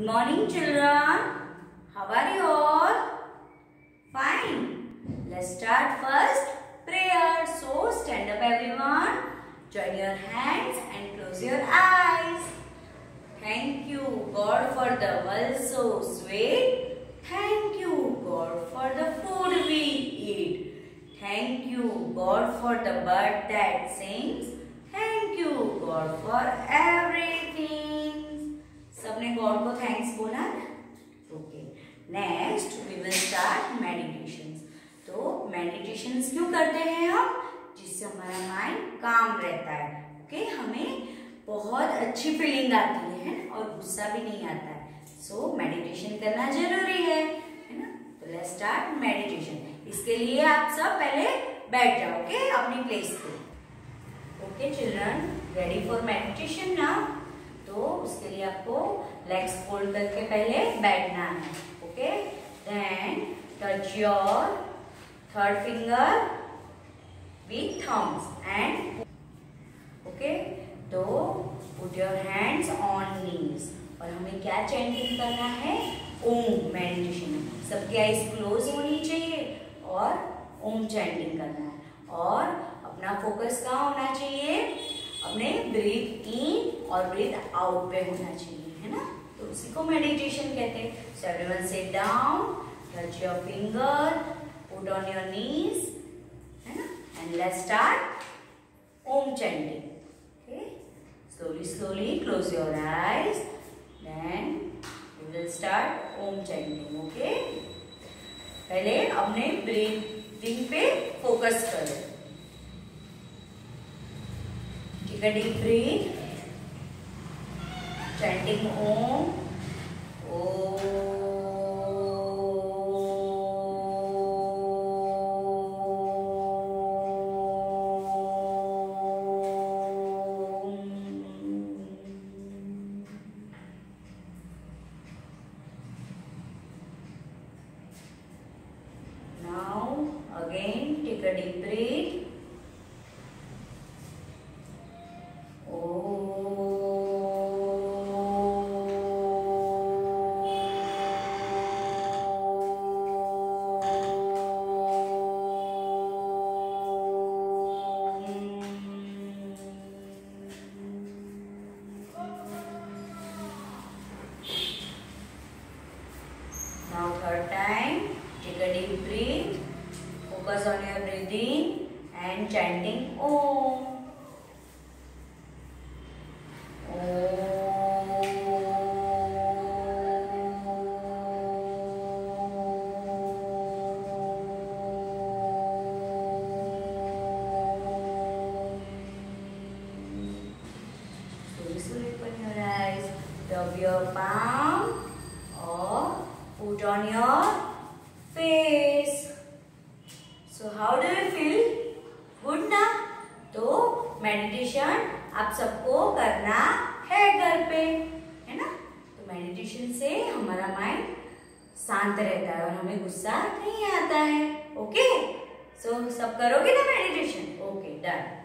Good morning, children. How are you all? Fine. Let's start first prayer. So stand up, everyone. Join your hands and close your eyes. Thank you, God, for the world so sweet. Thank you, God, for the food we eat. Thank you, God, for the bird that sings. Thank you, God, for everything. God को thanks बोला। Okay next we will start meditation तो meditation क्यों करते हैं हम? जिससे हमारा mind काम रहता है। Okay okay? हमें बहुत अच्छी फीलिंग आती है और गुस्सा भी नहीं आता है। सो so, मेडिटेशन करना ज़रूरी है है ना? तो लेट्स स्टार्ट मेडिटेशन इसके लिए आप सब पहले बैठ जाओ ओके okay? अपनी प्लेस पे। Okay children ready for meditation ना तो उसके लिए आपको लेग्स फोल्ड करके पहले बैठना है okay then touch your third finger with thumbs and okay तो put your hands on knees और हमें क्या चैंटिंग करना है? ओम मेडिटेशन सबकी आईज क्लोज होनी चाहिए और ओम चैंटिंग करना है। और अपना फोकस कहाँ होना चाहिए? अपने ब्रीथ इन और ब्रीथ आउट पे होना चाहिए, है ना? तो उसी को मेडिटेशन कहते हैं। So everyone sit down touch your finger put on your knees है ना? And let's start Om chanting okay slowly slowly close your eyes, then we will start om chanting, okay? पहले अपने ब्रीथिंग पे focus करें। Take a deep breath. Chanting Om. Om. Now again take a deep breath. Third time, take a deep breath. Focus on your breathing and chanting Om. Open your eyes. Rub your palm or put on your face. So how do you feel? Good ना? तो meditation आप सबको करना है घर पे है ना तो मेडिटेशन से हमारा माइंड शांत रहता है और हमें गुस्सा नहीं आता है ओके सो so, सब करोगे ना मेडिटेशन ओके डन